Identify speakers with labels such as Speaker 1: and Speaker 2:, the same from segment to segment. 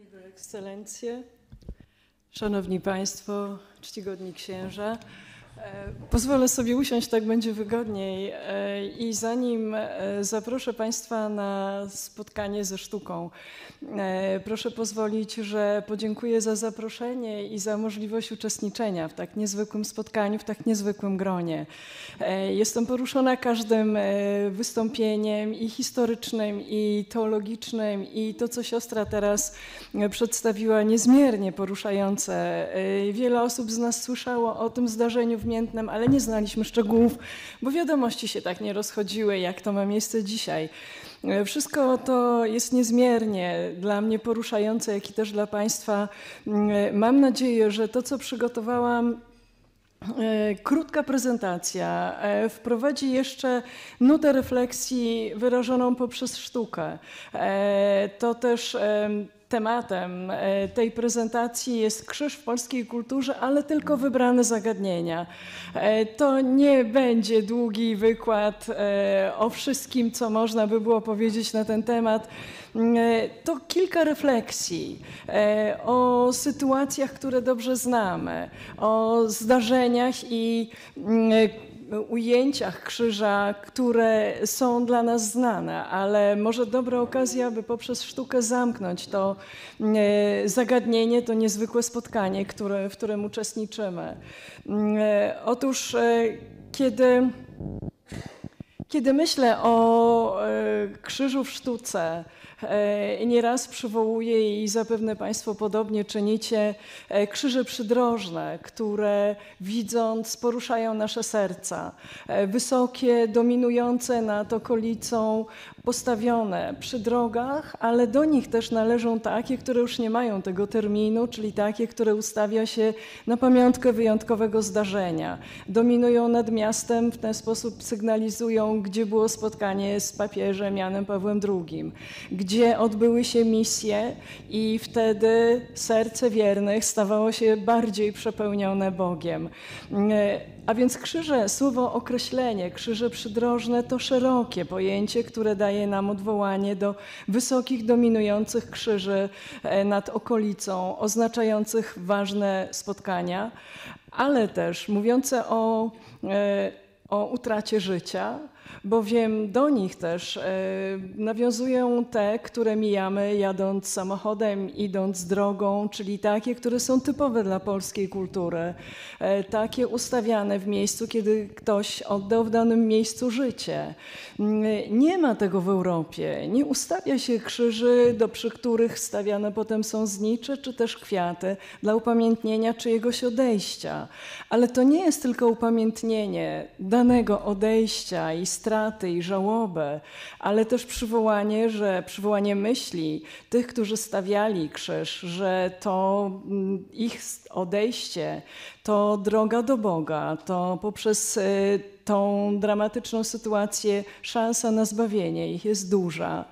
Speaker 1: Jego Ekscelencje, Szanowni Państwo, czcigodni księża. E, pozwolę sobie usiąść, tak będzie wygodniej. E, I zanim e, zaproszę Państwa na spotkanie ze sztuką, proszę pozwolić, że podziękuję za zaproszenie i za możliwość uczestniczenia w tak niezwykłym spotkaniu, w tak niezwykłym gronie. Jestem poruszona każdym wystąpieniem i historycznym, i teologicznym, i to, co siostra teraz przedstawiła, niezmiernie poruszające. Wiele osób z nas słyszało o tym zdarzeniu w Miętnem, ale nie znaliśmy szczegółów, bo wiadomości się tak nie rozchodziły, jak to ma miejsce dzisiaj. Wszystko to jest niezmiernie dla mnie poruszające, jak i też dla Państwa. Mam nadzieję, że to, co przygotowałam, e, Krótka prezentacja e, wprowadzi jeszcze nutę refleksji wyrażoną poprzez sztukę. E, to też Tematem e, tej prezentacji jest krzyż w polskiej kulturze, ale tylko wybrane zagadnienia. E, to nie będzie długi wykład e, o wszystkim, co można by było powiedzieć na ten temat. To kilka refleksji o sytuacjach, które dobrze znamy, o zdarzeniach i ujęciach krzyża, które są dla nas znane, ale może dobra okazja, aby poprzez sztukę zamknąć to e, zagadnienie, to niezwykłe spotkanie, które, w którym uczestniczymy. E, otóż, e, kiedy, kiedy myślę o krzyżu w sztuce, nieraz przywołuję i zapewne Państwo podobnie czynicie e, krzyże przydrożne, które widząc poruszają nasze serca. E, wysokie, dominujące nad okolicą, postawione przy drogach, ale do nich też należą takie, które już nie mają tego terminu, czyli takie, które ustawia się na pamiątkę wyjątkowego zdarzenia. Dominują nad miastem, w ten sposób sygnalizują, gdzie było spotkanie z papieżem Janem Pawłem II, gdzie odbyły się misje i wtedy serce wiernych stawało się bardziej przepełnione Bogiem. A więc krzyże, słowo określenie, krzyże przydrożne to szerokie pojęcie, które daje nam odwołanie do wysokich, dominujących krzyży e, nad okolicą, oznaczających ważne spotkania, ale też mówiące o, e, o utracie życia, bowiem do nich też e, nawiązują te, które mijamy jadąc samochodem, idąc drogą, czyli takie, które są typowe dla polskiej kultury, e, takie ustawiane w miejscu, kiedy ktoś oddał w danym miejscu życie. Mm, nie ma tego w Europie. Nie ustawia się krzyży, do przy których stawiane potem są znicze czy też kwiaty dla upamiętnienia czyjegoś odejścia. Ale to nie jest tylko upamiętnienie danego odejścia i straty i żałobę, ale też przywołanie, że przywołanie myśli tych, którzy stawiali krzyż, że to mm, ich odejście to droga do Boga, to poprzez y, tą dramatyczną sytuację szansa na zbawienie ich jest duża.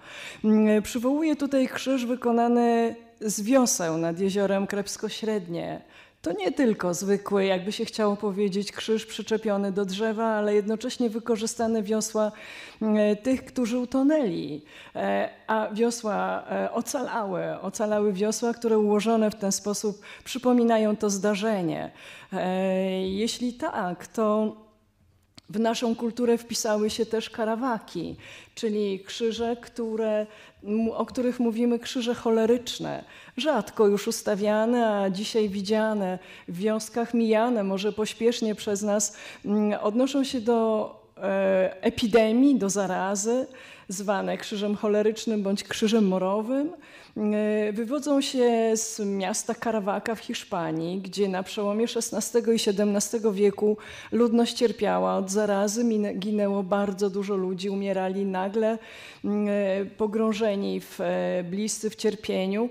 Speaker 1: Mm, przywołuję tutaj krzyż wykonany z wioseł nad jeziorem Krepsko-Średnie. To nie tylko zwykły, jakby się chciało powiedzieć, krzyż przyczepiony do drzewa, ale jednocześnie wykorzystane wiosła mm, tych, którzy utonęli. E, a wiosła e, ocalały, ocalały wiosła, które ułożone w ten sposób przypominają to zdarzenie. E, jeśli tak, to w naszą kulturę wpisały się też karawaki, czyli krzyże, które, o których mówimy krzyże choleryczne, rzadko już ustawiane, a dzisiaj widziane. W wioskach, mijane może pośpiesznie przez nas, mm, odnoszą się do e, epidemii, do zarazy, zwane krzyżem cholerycznym bądź krzyżem morowym. E, wywodzą się z miasta Caravaca w Hiszpanii, gdzie na przełomie XVI i XVII wieku ludność cierpiała od zarazy, ginęło bardzo dużo ludzi, umierali nagle, e, pogrążeni w e, bliscy w cierpieniu,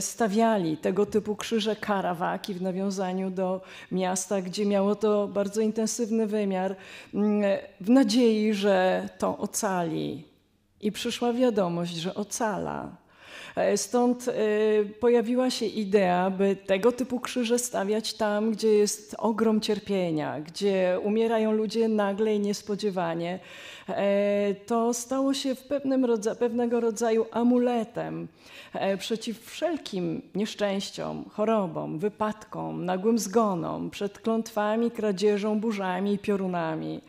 Speaker 1: stawiali tego typu krzyże Karawaki w nawiązaniu do miasta, gdzie miało to bardzo intensywny wymiar, w nadziei, że to ocali. I przyszła wiadomość, że ocala. E, stąd pojawiła się idea, by tego typu krzyże stawiać tam, gdzie jest ogrom cierpienia, gdzie umierają ludzie nagle i niespodziewanie. To stało się w pewnym pewnego rodzaju amuletem przeciw wszelkim nieszczęściom, chorobom, wypadkom, nagłym zgonom, przed klątwami, kradzieżą, burzami i piorunami.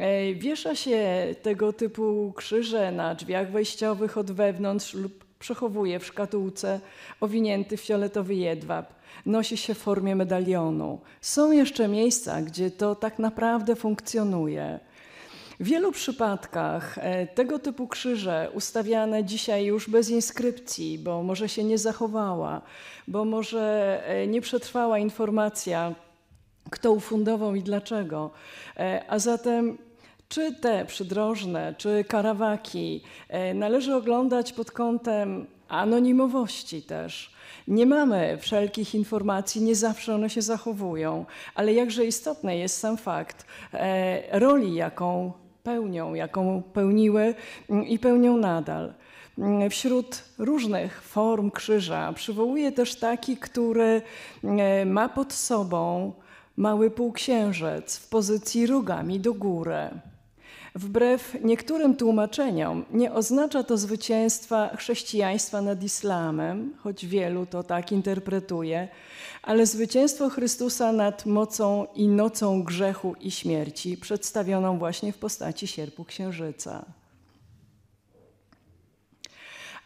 Speaker 1: E, wiesza się tego typu krzyże na drzwiach wejściowych od wewnątrz lub przechowuje w szkatułce owinięty w fioletowy jedwab. Nosi się w formie medalionu. Są jeszcze miejsca, gdzie to tak naprawdę funkcjonuje. W wielu przypadkach e, tego typu krzyże ustawiane dzisiaj już bez inskrypcji, bo może się nie zachowała, bo może e, nie przetrwała informacja, kto ufundował i dlaczego. A zatem czy te przydrożne, czy karawaki należy oglądać pod kątem anonimowości też. Nie mamy wszelkich informacji, nie zawsze one się zachowują, ale jakże istotny jest sam fakt roli, jaką pełnią, jaką pełniły mm, i pełnią nadal. Mm, wśród różnych form krzyża przywołuję też taki, który mm, ma pod sobą mały półksiężyc w pozycji rogami do góry. Wbrew niektórym tłumaczeniom nie oznacza to zwycięstwa chrześcijaństwa nad islamem, choć wielu to tak interpretuje, ale zwycięstwo Chrystusa nad mocą i nocą grzechu i śmierci, przedstawioną właśnie w postaci sierpu księżyca.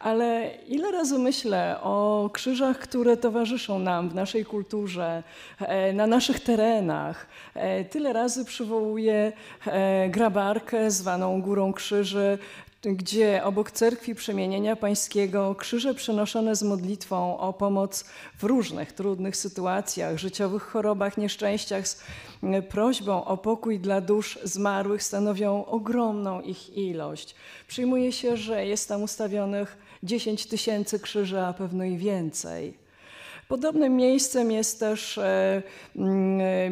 Speaker 1: Ale ile razy myślę o krzyżach, które towarzyszą nam w naszej kulturze, e, na naszych terenach. E, tyle razy przywołuję e, grabarkę zwaną Górą Krzyży, gdzie obok cerkwi przemienienia pańskiego krzyże przenoszone z modlitwą o pomoc w różnych trudnych sytuacjach, życiowych chorobach, nieszczęściach, z prośbą o pokój dla dusz zmarłych stanowią ogromną ich ilość. Przyjmuje się, że jest tam ustawionych 10 tysięcy krzyży, a pewno i więcej. Podobnym miejscem jest też e, mm, e,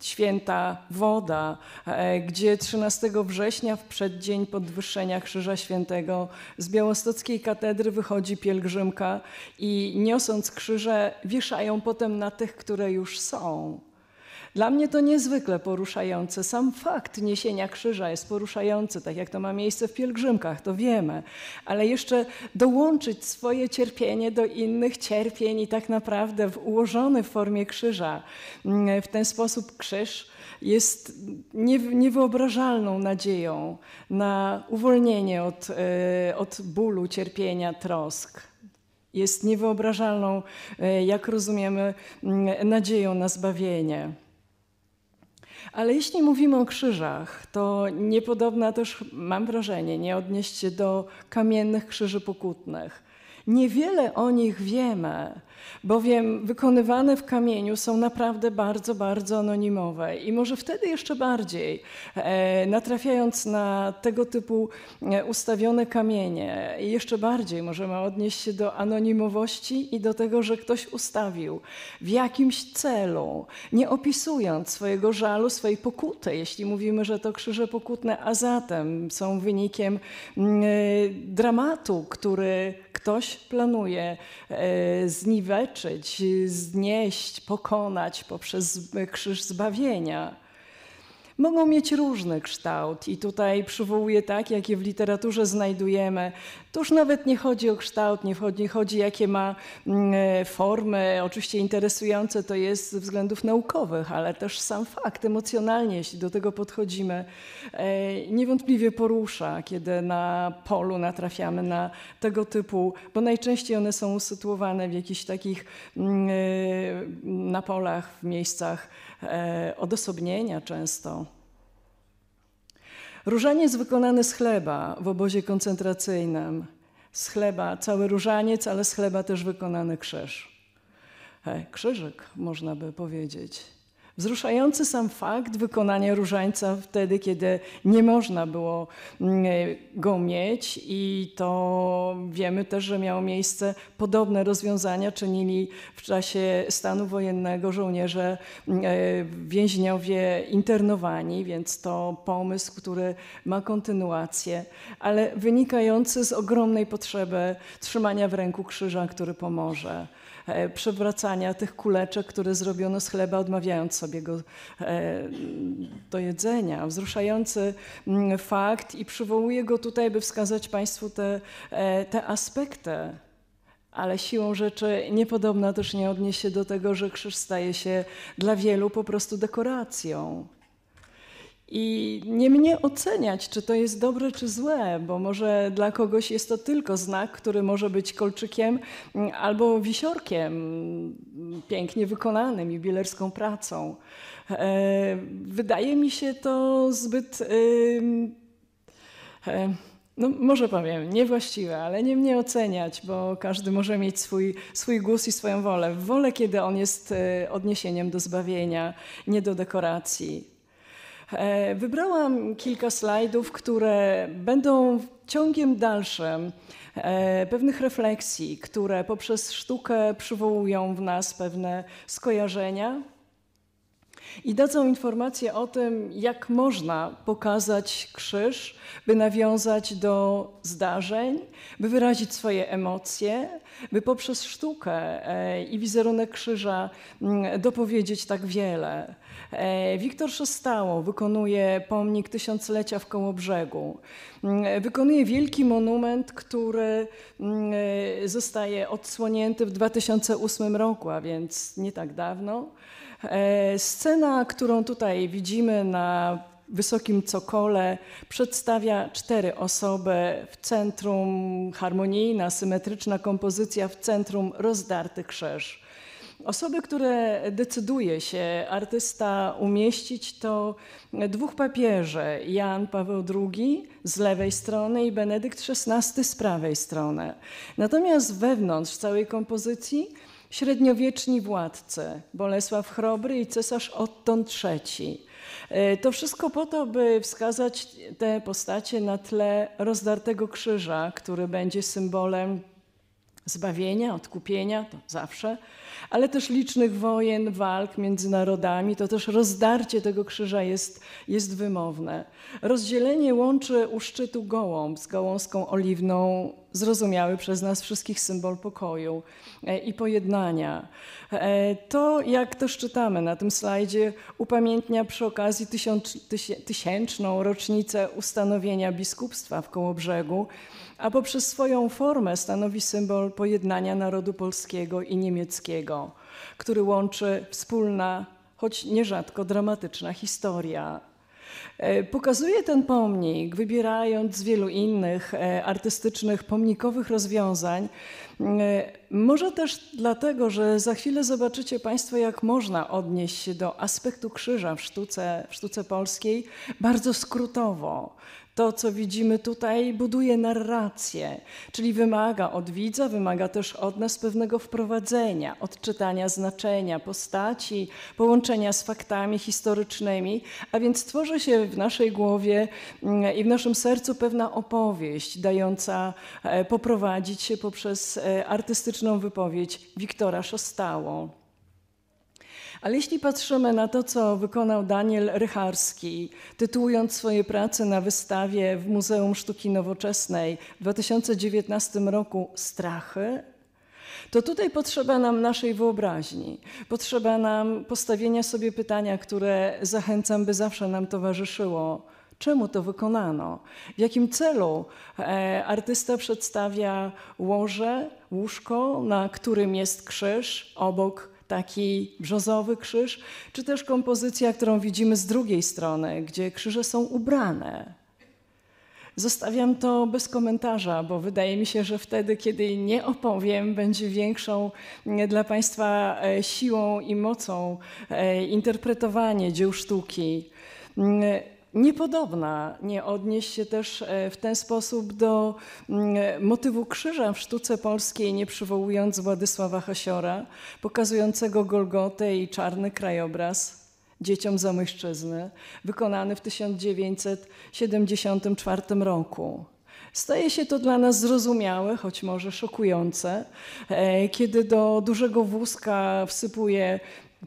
Speaker 1: święta woda, e, gdzie 13 września w przeddzień podwyższenia Krzyża Świętego z białostockiej katedry wychodzi pielgrzymka i niosąc krzyże wieszają potem na tych, które już są. Dla mnie to niezwykle poruszające. Sam fakt niesienia krzyża jest poruszający, tak jak to ma miejsce w pielgrzymkach, to wiemy. Ale jeszcze dołączyć swoje cierpienie do innych cierpień i tak naprawdę w, ułożony w formie krzyża, mm, w ten sposób krzyż jest niewyobrażalną nadzieją na uwolnienie od, e, od bólu, cierpienia, trosk jest niewyobrażalną, e, jak rozumiemy, mm, nadzieją na zbawienie. Ale jeśli mówimy o krzyżach, to niepodobna też, mam wrażenie, nie odnieść się do kamiennych krzyży pokutnych. Niewiele o nich wiemy, bowiem wykonywane w kamieniu są naprawdę bardzo, bardzo anonimowe. I może wtedy jeszcze bardziej, e, natrafiając na tego typu e, ustawione kamienie, jeszcze bardziej możemy odnieść się do anonimowości i do tego, że ktoś ustawił w jakimś celu, nie opisując swojego żalu, swojej pokuty, jeśli mówimy, że to krzyże pokutne, a zatem są wynikiem mm, e, dramatu, który ktoś planuje zniwelować zleczyć, znieść, pokonać poprzez krzyż zbawienia mogą mieć różny kształt i tutaj przywołuję tak, jakie w literaturze znajdujemy. To już nawet nie chodzi o kształt, nie chodzi, chodzi jakie ma mm, e, formy. Oczywiście interesujące to jest ze względów naukowych, ale też sam fakt emocjonalnie, jeśli do tego podchodzimy, e, niewątpliwie porusza, kiedy na polu natrafiamy na tego typu, bo najczęściej one są usytuowane w jakichś takich mm, e, na polach, w miejscach odosobnienia często. Różaniec wykonany z chleba w obozie koncentracyjnym. Z chleba cały różaniec, ale z chleba też wykonany krzyż. Krzyżyk, można by powiedzieć. Wzruszający sam fakt wykonania różańca wtedy, kiedy nie można było mm, go mieć, i to wiemy też, że miało miejsce podobne rozwiązania czynili w czasie stanu wojennego żołnierze, mm, e, więźniowie internowani, więc to pomysł, który ma kontynuację, ale wynikający z ogromnej potrzeby trzymania w ręku krzyża, który pomoże. E, przewracania tych kuleczek, które zrobiono z chleba, odmawiając sobie go e, do jedzenia. Wzruszający mm, fakt i przywołuję go tutaj, by wskazać Państwu te, e, te aspekty. Ale siłą rzeczy niepodobna też nie odnieść się do tego, że krzyż staje się dla wielu po prostu dekoracją. I nie mnie oceniać, czy to jest dobre, czy złe, bo może dla kogoś jest to tylko znak, który może być kolczykiem mm, albo wisiorkiem mm, pięknie wykonanym jubilerską pracą. E, wydaje mi się to zbyt. E, no, może powiem, niewłaściwe, ale nie mnie oceniać, bo każdy może mieć swój, swój gust i swoją wolę. Wolę, kiedy on jest e, odniesieniem do zbawienia, nie do dekoracji. E, wybrałam kilka slajdów, które będą ciągiem dalszym e, pewnych refleksji, które poprzez sztukę przywołują w nas pewne skojarzenia i dadzą informację o tym, jak można pokazać krzyż, by nawiązać do zdarzeń, by wyrazić swoje emocje, by poprzez sztukę e, i wizerunek krzyża mm, dopowiedzieć tak wiele. E, Wiktor Szostało wykonuje pomnik tysiąclecia w Kołobrzegu. Mm, wykonuje wielki monument, który mm, e, zostaje odsłonięty w 2008 roku, a więc nie tak dawno. E, scena, którą tutaj widzimy na wysokim cokole, przedstawia cztery osoby w centrum, harmonijna, symetryczna kompozycja w centrum rozdarty krzyż. Osoby, które decyduje się artysta umieścić, to dwóch papieży: Jan Paweł II z lewej strony i Benedykt XVI z prawej strony. Natomiast wewnątrz całej kompozycji średniowieczni władcy Bolesław Chrobry i cesarz Otton III. E, to wszystko po to, by wskazać te postacie na tle rozdartego krzyża, który będzie symbolem zbawienia, odkupienia, to zawsze, ale też licznych wojen, walk między narodami, to też rozdarcie tego krzyża jest, jest wymowne. Rozdzielenie łączy u szczytu gołąb z gałązką oliwną, zrozumiały przez nas wszystkich symbol pokoju e, i pojednania. E, to, jak też czytamy na tym slajdzie, upamiętnia przy okazji tysiąc, tysięczną rocznicę ustanowienia biskupstwa w Kołobrzegu, a poprzez swoją formę stanowi symbol pojednania narodu polskiego i niemieckiego, który łączy wspólna, choć nierzadko dramatyczna historia. E, pokazuje ten pomnik, wybierając z wielu innych e, artystycznych, pomnikowych rozwiązań. E, może też dlatego, że za chwilę zobaczycie Państwo, jak można odnieść się do aspektu krzyża w sztuce, w sztuce polskiej bardzo skrótowo to, co widzimy tutaj, buduje narrację, czyli wymaga od widza, wymaga też od nas pewnego wprowadzenia, odczytania znaczenia postaci, połączenia z faktami historycznymi, a więc tworzy się w naszej głowie mm, i w naszym sercu pewna opowieść, dająca e, poprowadzić się poprzez e, artystyczną wypowiedź Wiktora Szostało. Ale jeśli patrzymy na to, co wykonał Daniel Rycharski, tytułując swoje prace na wystawie w Muzeum Sztuki Nowoczesnej w 2019 roku Strachy, to tutaj potrzeba nam naszej wyobraźni, potrzeba nam postawienia sobie pytania, które zachęcam, by zawsze nam towarzyszyło. Czemu to wykonano? W jakim celu e, artysta przedstawia łoże, łóżko, na którym jest krzyż, obok taki brzozowy krzyż, czy też kompozycja, którą widzimy z drugiej strony, gdzie krzyże są ubrane. Zostawiam to bez komentarza, bo wydaje mi się, że wtedy, kiedy nie opowiem, będzie większą dla Państwa e, siłą i mocą e, interpretowanie dzieł sztuki niepodobna nie odnieść się też e, w ten sposób do mm, motywu krzyża w sztuce polskiej, nie przywołując Władysława Hasiora, pokazującego Golgotę i czarny krajobraz. dzieciom Zamojszczyzny, wykonany w 1974 roku. Staje się to dla nas zrozumiałe, choć może szokujące, e, kiedy do dużego wózka wsypuje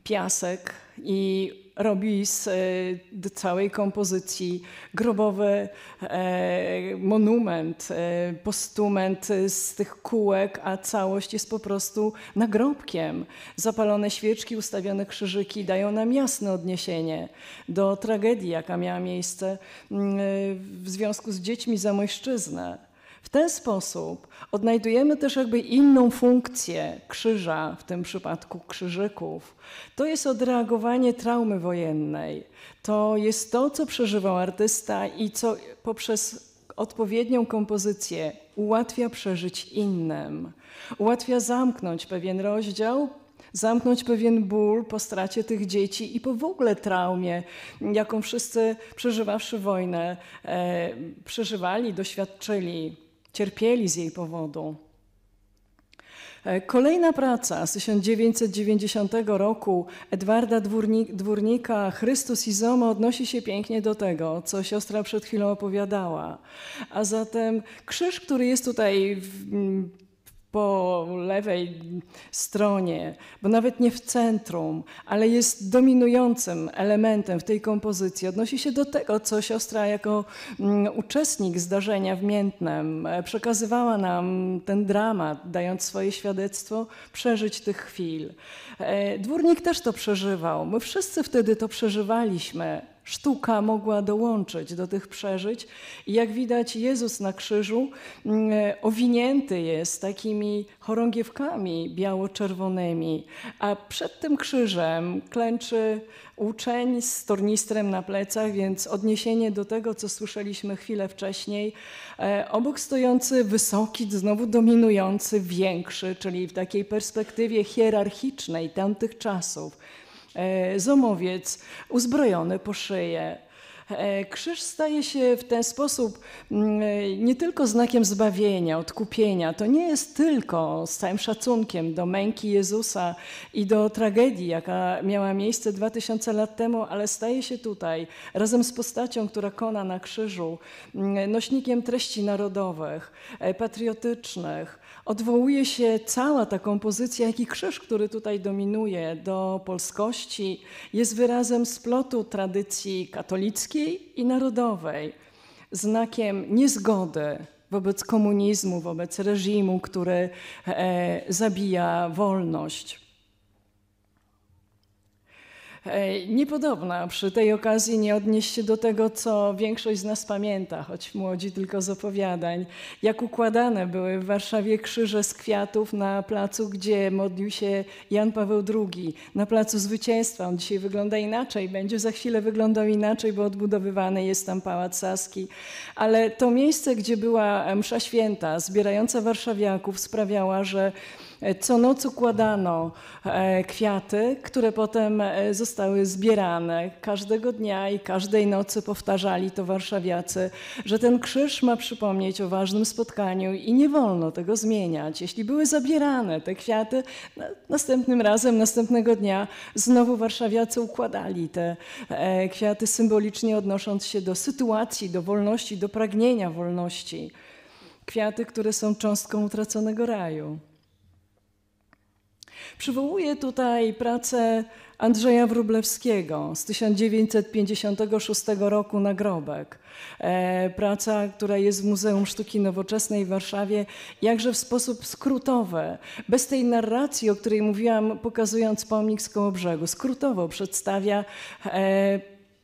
Speaker 1: piasek i robi z e, całej kompozycji grobowy e, monument, e, postument z tych kółek, a całość jest po prostu nagrobkiem. Zapalone świeczki, ustawione krzyżyki dają nam jasne odniesienie do tragedii, jaka miała miejsce mm, w związku z dziećmi za mojszczyznę. Ten sposób odnajdujemy też jakby inną funkcję krzyża, w tym przypadku krzyżyków. To jest odreagowanie traumy wojennej. To jest to, co przeżywał artysta i co poprzez odpowiednią kompozycję ułatwia przeżyć innym. Ułatwia zamknąć pewien rozdział, zamknąć pewien ból po stracie tych dzieci i po w ogóle traumie, jaką wszyscy przeżywawszy wojnę, e, przeżywali, doświadczyli cierpieli z jej powodu. E, kolejna praca z 1990 roku Edwarda Dwórnika, Chrystus i Zoma, odnosi się pięknie do tego, co siostra przed chwilą opowiadała. A zatem krzyż, który jest tutaj po lewej stronie, bo nawet nie w centrum, ale jest dominującym elementem w tej kompozycji. Odnosi się do tego, co siostra jako mm, uczestnik zdarzenia w Miętnem e, przekazywała nam ten dramat, dając swoje świadectwo, przeżyć tych chwil. E, dwórnik też to przeżywał. My wszyscy wtedy to przeżywaliśmy sztuka mogła dołączyć do tych przeżyć. I jak widać, Jezus na krzyżu mm, owinięty jest takimi chorągiewkami biało-czerwonymi, a przed tym krzyżem klęczy uczeń z tornistrem na plecach, więc odniesienie do tego, co słyszeliśmy chwilę wcześniej. E, obok stojący wysoki, znowu dominujący, większy, czyli w takiej perspektywie hierarchicznej tamtych czasów zomowiec uzbrojony po szyję. E, krzyż staje się w ten sposób mm, e, nie tylko znakiem zbawienia, odkupienia. To nie jest tylko z całym szacunkiem do męki Jezusa i do tragedii, jaka miała miejsce 2000 lat temu, ale staje się tutaj razem z postacią, która kona na krzyżu, mm, nośnikiem treści narodowych, patriotycznych, odwołuje się cała ta kompozycja, jak i krzyż, który tutaj dominuje do polskości, jest wyrazem splotu tradycji katolickiej i narodowej, znakiem niezgody wobec komunizmu, wobec reżimu, który e, zabija wolność. Niepodobna przy tej okazji nie odnieść się do tego, co większość z nas pamięta, choć młodzi tylko z opowiadań, jak układane były w Warszawie krzyże z kwiatów na placu, gdzie modlił się Jan Paweł II, na placu Zwycięstwa. On dzisiaj wygląda inaczej, będzie za chwilę wyglądał inaczej, bo odbudowywany jest tam Pałac Saski. Ale to miejsce, gdzie była msza święta, zbierająca warszawiaków, sprawiała, że co noc układano e, kwiaty, które potem e, zostały zbierane. Każdego dnia i każdej nocy powtarzali to warszawiacy, że ten krzyż ma przypomnieć o ważnym spotkaniu i nie wolno tego zmieniać. Jeśli były zabierane te kwiaty, następnym razem, następnego dnia znowu warszawiacy układali te e, kwiaty symbolicznie odnosząc się do sytuacji, do wolności, do pragnienia wolności. Kwiaty, które są cząstką utraconego raju. Przywołuję tutaj pracę Andrzeja Wróblewskiego z 1956 roku Nagrobek. E, praca, która jest w Muzeum Sztuki Nowoczesnej w Warszawie, jakże w sposób skrótowy, bez tej narracji, o której mówiłam, pokazując pomnik z Kołobrzegu. Skrótowo przedstawia e,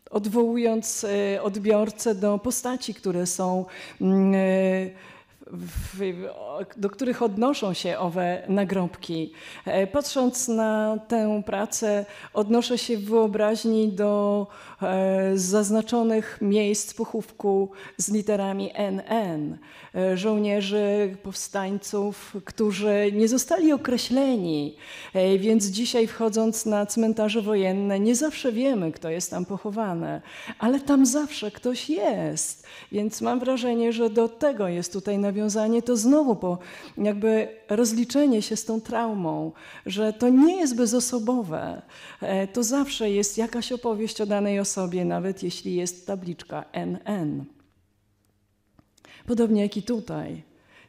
Speaker 1: odwołując e, odbiorcę do postaci, które są mm, do których odnoszą się owe nagrobki. E, patrząc na tę pracę, odnoszę się w wyobraźni do e, zaznaczonych miejsc pochówku z literami NN. E, żołnierzy, powstańców, którzy nie zostali określeni, więc dzisiaj wchodząc na cmentarze wojenne, nie zawsze wiemy, kto jest tam pochowany, ale tam zawsze ktoś jest. Więc mam wrażenie, że do tego jest tutaj nawiązanie powiązanie, to znowu po jakby rozliczenie się z tą traumą, że to nie jest bezosobowe. E, to zawsze jest jakaś opowieść o danej osobie, nawet jeśli jest tabliczka NN. Podobnie jak i tutaj,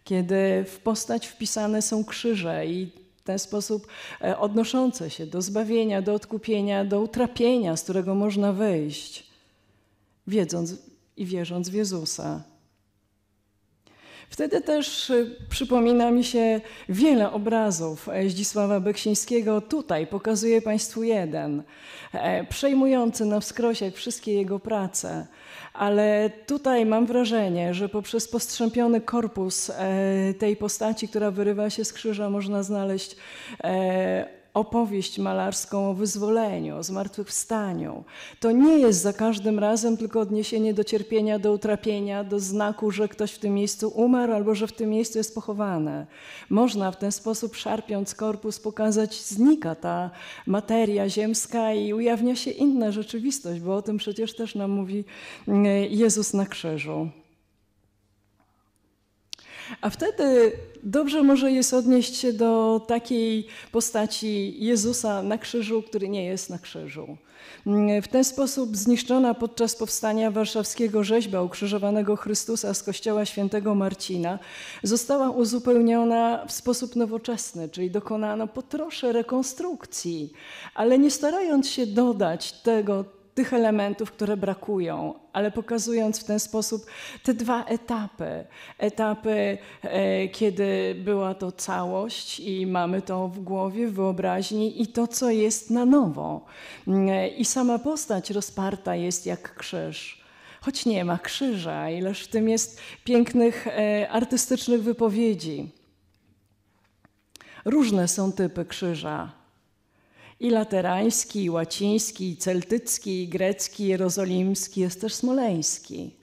Speaker 1: kiedy w postać wpisane są krzyże i w ten sposób e, odnoszące się do zbawienia, do odkupienia, do utrapienia, z którego można wyjść, wiedząc i wierząc w Jezusa. Wtedy też e, przypomina mi się wiele obrazów e, Zdzisława Beksińskiego. Tutaj pokazuję Państwu jeden, przejmujący na wskroś wszystkie jego prace ale tutaj mam wrażenie, że poprzez postrzępiony korpus e, tej postaci, która wyrywa się z krzyża, można znaleźć e, opowieść malarską o wyzwoleniu, o zmartwychwstaniu. To nie jest za każdym razem tylko odniesienie do cierpienia, do utrapienia, do znaku, że ktoś w tym miejscu umarł albo że w tym miejscu jest pochowany. Można w ten sposób, szarpiąc korpus, pokazać, znika ta materia ziemska i ujawnia się inna rzeczywistość, bo o tym przecież też nam mówi mm, Jezus na krzyżu. A wtedy dobrze może jest odnieść się do takiej postaci Jezusa na krzyżu, który nie jest na krzyżu. W ten sposób zniszczona podczas powstania warszawskiego rzeźba ukrzyżowanego Chrystusa z kościoła świętego Marcina została uzupełniona w sposób nowoczesny, czyli dokonano po trosze rekonstrukcji, ale nie starając się dodać tego, tych elementów, które brakują, ale pokazując w ten sposób te dwa etapy. Etapy, e, kiedy była to całość i mamy to w głowie, w wyobraźni i to, co jest na nowo. E, I sama postać rozparta jest jak krzyż. Choć nie ma krzyża, ileż w tym jest pięknych e, artystycznych wypowiedzi. Różne są typy krzyża i laterański, i łaciński, i celtycki, i grecki, i jerozolimski, jest też smoleński.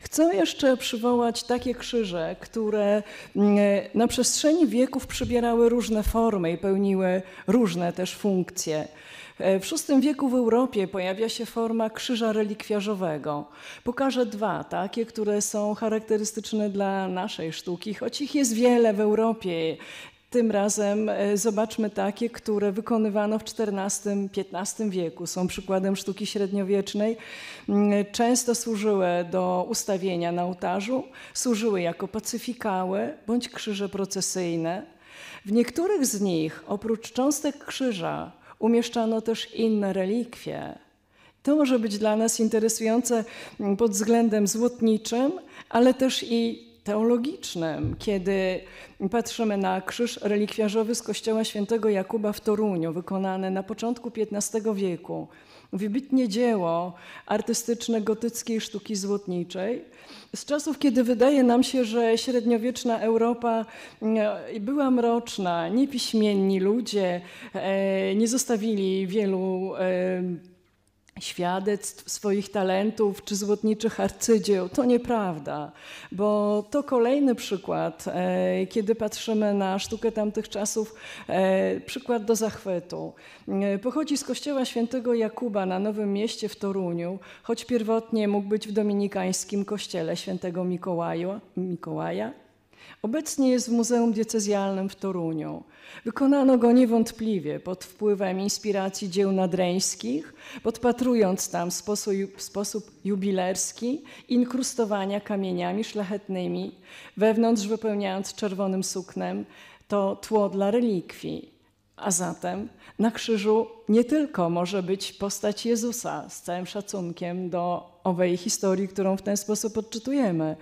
Speaker 1: Chcę jeszcze przywołać takie krzyże, które mm, na przestrzeni wieków przybierały różne formy i pełniły różne też funkcje. E, w VI wieku w Europie pojawia się forma krzyża relikwiarzowego. Pokażę dwa, takie, które są charakterystyczne dla naszej sztuki, choć ich jest wiele w Europie. Tym razem e, zobaczmy takie, które wykonywano w XIV-XV wieku. Są przykładem sztuki średniowiecznej. Mm, często służyły do ustawienia na ołtarzu, służyły jako pacyfikały bądź krzyże procesyjne. W niektórych z nich, oprócz cząstek krzyża, umieszczano też inne relikwie. To może być dla nas interesujące pod względem złotniczym, ale też i teologicznym, kiedy patrzymy na krzyż relikwiarzowy z kościoła świętego Jakuba w Toruniu, wykonany na początku XV wieku. Wybitnie dzieło artystyczne gotyckiej sztuki złotniczej. Z czasów, kiedy wydaje nam się, że średniowieczna Europa e, była mroczna, niepiśmienni ludzie e, nie zostawili wielu e, świadectw swoich talentów czy złotniczych arcydzieł. To nieprawda, bo to kolejny przykład, e, kiedy patrzymy na sztukę tamtych czasów, e, przykład do zachwytu. E, pochodzi z kościoła świętego Jakuba na Nowym Mieście w Toruniu, choć pierwotnie mógł być w dominikańskim kościele świętego Mikołaju, Mikołaja. Obecnie jest w Muzeum Diecezjalnym w Toruniu. Wykonano go niewątpliwie pod wpływem inspiracji dzieł nadreńskich, podpatrując tam sposób, sposób jubilerski inkrustowania kamieniami szlachetnymi, wewnątrz wypełniając czerwonym suknem to tło dla relikwii. A zatem na krzyżu nie tylko może być postać Jezusa z całym szacunkiem do owej historii, którą w ten sposób odczytujemy.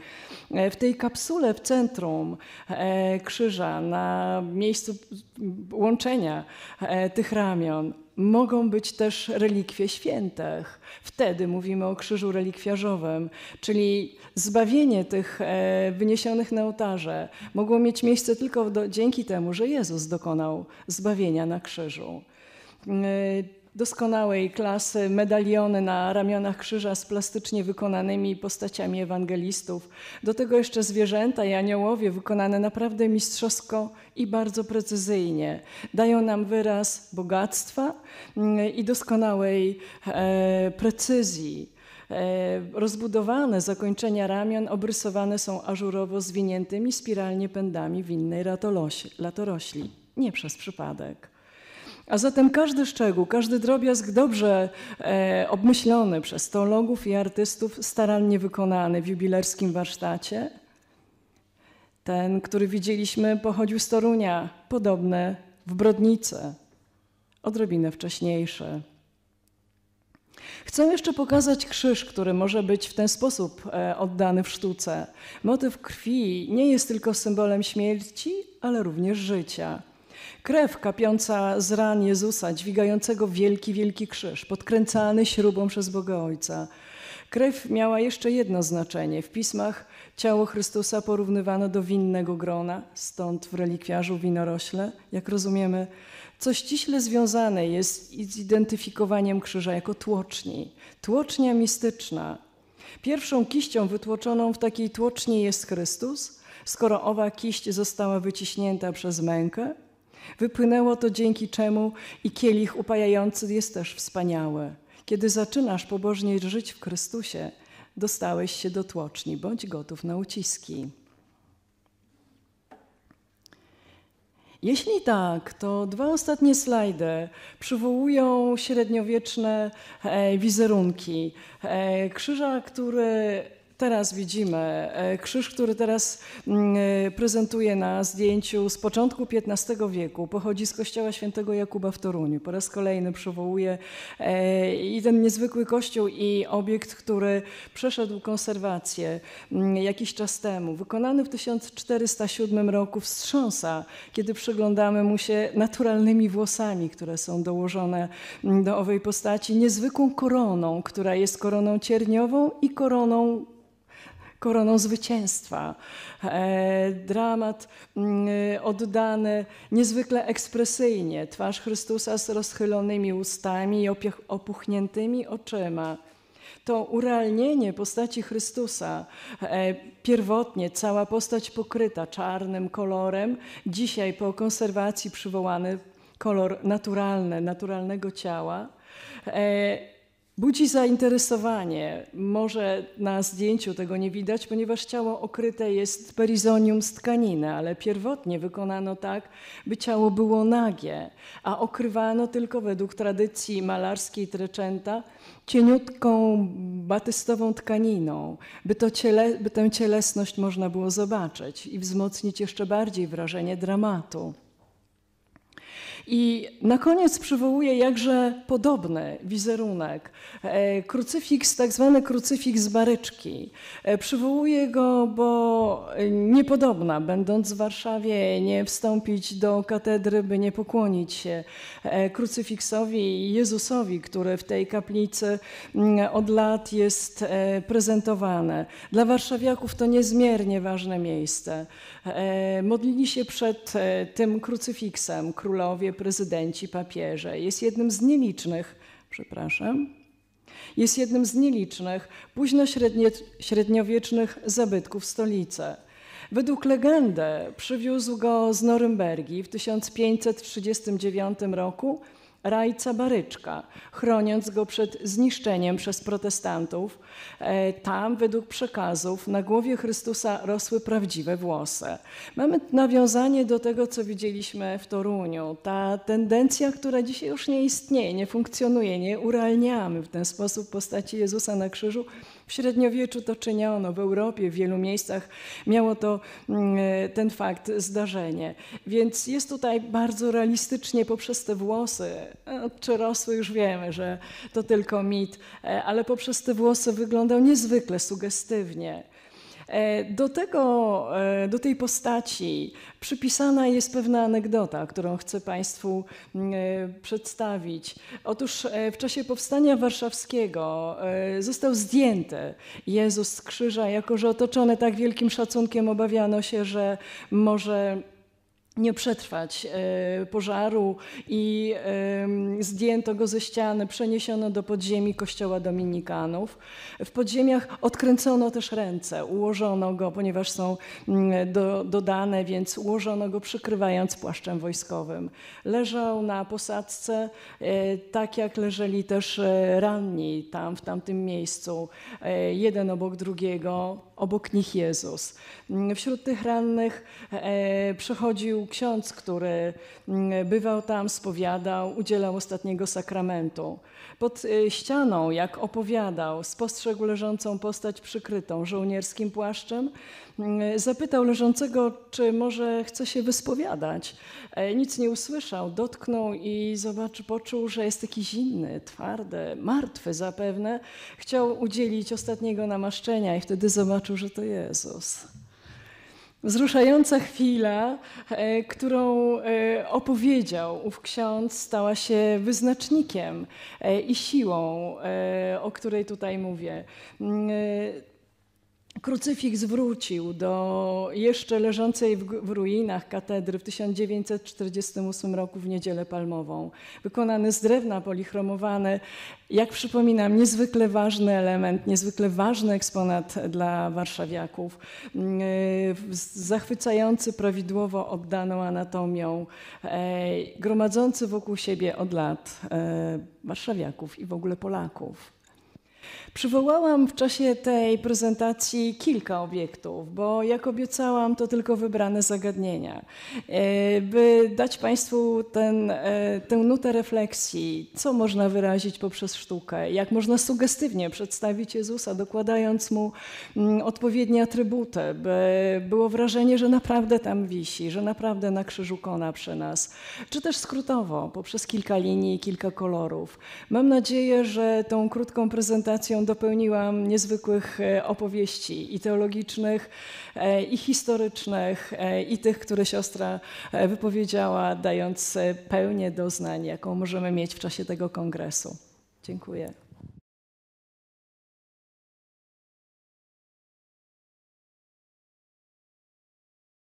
Speaker 1: E, w tej kapsule w centrum e, krzyża, na miejscu łączenia e, tych ramion, mogą być też relikwie świętych. Wtedy mówimy o krzyżu relikwiarzowym, czyli zbawienie tych wyniesionych na ołtarze mogło mieć miejsce tylko do, dzięki temu, że Jezus dokonał zbawienia na krzyżu doskonałej klasy medaliony na ramionach krzyża z plastycznie wykonanymi postaciami ewangelistów. Do tego jeszcze zwierzęta i aniołowie wykonane naprawdę mistrzowsko i bardzo precyzyjnie. Dają nam wyraz bogactwa mm, i doskonałej e, precyzji Rozbudowane zakończenia ramion obrysowane są ażurowo zwiniętymi spiralnie pędami winnej latorośli. Nie przez przypadek. A zatem każdy szczegół, każdy drobiazg dobrze e, obmyślony przez teologów i artystów, starannie wykonany w jubilerskim warsztacie. Ten, który widzieliśmy, pochodził z Torunia, podobne w Brodnice, odrobinę wcześniejsze. Chcę jeszcze pokazać krzyż, który może być w ten sposób e, oddany w sztuce. Motyw krwi nie jest tylko symbolem śmierci, ale również życia. Krew kapiąca z ran Jezusa, dźwigającego wielki, wielki krzyż, podkręcany śrubą przez Boga Ojca. Krew miała jeszcze jedno znaczenie. W pismach ciało Chrystusa porównywano do winnego grona, stąd w relikwiarzu winorośle, jak rozumiemy, co ściśle związane jest z identyfikowaniem krzyża jako tłoczni. Tłocznia mistyczna. Pierwszą kiścią wytłoczoną w takiej tłoczni jest Chrystus. Skoro owa kiść została wyciśnięta przez mękę, Wypłynęło to dzięki czemu i kielich upajający jest też wspaniały. Kiedy zaczynasz pobożnie żyć w Chrystusie, dostałeś się do tłoczni, bądź gotów na uciski. Jeśli tak, to dwa ostatnie slajdy przywołują średniowieczne e, wizerunki. E, krzyża, który teraz widzimy. E, krzyż, który teraz mm, e, prezentuje na zdjęciu z początku XV wieku, pochodzi z kościoła świętego Jakuba w Toruniu. Po raz kolejny przywołuje e, i ten niezwykły kościół i obiekt, który przeszedł konserwację mm, jakiś czas temu. Wykonany w 1407 roku wstrząsa, kiedy przyglądamy mu się naturalnymi włosami, które są dołożone mm, do owej postaci, niezwykłą koroną, która jest koroną cierniową i koroną koroną zwycięstwa. E, dramat mm, oddany niezwykle ekspresyjnie, twarz Chrystusa z rozchylonymi ustami i opuchniętymi oczyma to urealnienie postaci Chrystusa, e, pierwotnie cała postać pokryta czarnym kolorem, dzisiaj po konserwacji przywołany kolor naturalny, naturalnego ciała. Budzi zainteresowanie. Może na zdjęciu tego nie widać, ponieważ ciało okryte jest perizonium z tkaniny, ale pierwotnie wykonano tak, by ciało było nagie, a okrywano tylko według tradycji malarskiej Trecenta cieniutką batystową tkaniną, by, to ciele, by tę cielesność można było zobaczyć i wzmocnić jeszcze bardziej wrażenie dramatu. I na koniec przywołuję jakże podobny wizerunek. E, krucyfiks, tak zwany krucyfiks baryczki. E, przywołuję go, bo niepodobna, będąc w Warszawie, nie wstąpić do katedry, by nie pokłonić się e, krucyfiksowi Jezusowi, który w tej kaplicy mm, od lat jest prezentowane. Dla warszawiaków to niezmiernie ważne miejsce. Modlili się przed tym krucyfiksem królowie, prezydenci, papieże. Jest jednym z nielicznych, przepraszam, jest jednym z nielicznych późno-średniowiecznych zabytków stolicy. Według legendy przywiózł go z Norymbergi w 1539 roku rajca Baryczka, chroniąc go przed zniszczeniem przez protestantów. E, tam, według przekazów, na głowie Chrystusa rosły prawdziwe włosy. Mamy nawiązanie do tego, co widzieliśmy w Toruniu. Ta tendencja, która dzisiaj już nie istnieje, nie funkcjonuje, nie urealniamy w ten sposób postaci Jezusa na krzyżu, w średniowieczu to czyniono, w Europie w wielu miejscach miało to mm, e, ten fakt zdarzenie. Więc jest tutaj bardzo realistycznie poprzez te włosy, e, czy rosły już wiemy, że to tylko mit, e, ale poprzez te włosy wyglądał niezwykle sugestywnie. E, do, tego, e, do tej postaci przypisana jest pewna anegdota, którą chcę Państwu mm, e, przedstawić. Otóż w czasie powstania warszawskiego został zdjęty Jezus z krzyża, jako że otoczony tak wielkim szacunkiem obawiano się, że może nie przetrwać e, pożaru i zdjęto go ze ściany, przeniesiono do podziemi kościoła dominikanów. W podziemiach odkręcono też ręce, ułożono go, ponieważ są mm, do, dodane, więc ułożono go przykrywając płaszczem wojskowym. Leżał na posadzce, e, tak jak leżeli też e, ranni tam, w tamtym miejscu, jeden obok drugiego, obok nich Jezus. Mm, wśród tych rannych przechodził ksiądz, który mm, bywał tam, spowiadał, udzielał ostatniego sakramentu. Pod y, ścianą, jak opowiadał, spostrzegł leżącą postać przykrytą żołnierskim płaszczem. Mm, zapytał leżącego, czy może chce się wyspowiadać. E, nic nie usłyszał, dotknął i zobaczył, poczuł, że jest taki zimny, twardy, martwy zapewne. Chciał udzielić ostatniego namaszczenia i wtedy zobaczył, że to Jezus. Wzruszająca chwila, e, którą e, opowiedział ów ksiądz, stała się wyznacznikiem i siłą, o której tutaj mówię. Krucyfiks wrócił do jeszcze leżącej w, w, ruinach katedry w 1948 roku w Niedzielę Palmową. Wykonany z drewna polichromowany, jak przypominam, niezwykle ważny element, niezwykle ważny eksponat dla warszawiaków, mm, zachwycający prawidłowo oddaną anatomią, e, gromadzący wokół siebie od lat e, warszawiaków i w ogóle Polaków. Przywołałam w czasie tej prezentacji kilka obiektów, bo jak obiecałam, to tylko wybrane zagadnienia. E, by dać Państwu ten, e, tę nutę refleksji, co można wyrazić poprzez sztukę, jak można sugestywnie przedstawić Jezusa, dokładając mu mm, odpowiednie atrybuty, by było wrażenie, że naprawdę tam wisi, że naprawdę na krzyżu kona przy nas, czy też skrótowo, poprzez kilka linii, kilka kolorów. Mam nadzieję, że tą krótką prezentacją dopełniłam niezwykłych e, opowieści i teologicznych, e, i historycznych, e, i tych, które siostra wypowiedziała, dając pełnię doznań, jaką możemy mieć w czasie tego kongresu. Dziękuję.